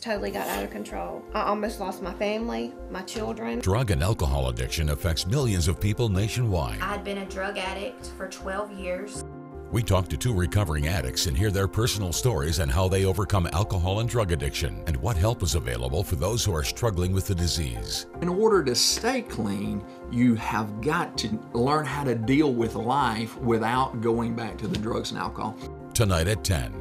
totally got out of control. I almost lost my family, my children. Drug and alcohol addiction affects millions of people nationwide. I had been a drug addict for 12 years. We talk to two recovering addicts and hear their personal stories and how they overcome alcohol and drug addiction and what help is available for those who are struggling with the disease. In order to stay clean, you have got to learn how to deal with life without going back to the drugs and alcohol. Tonight at 10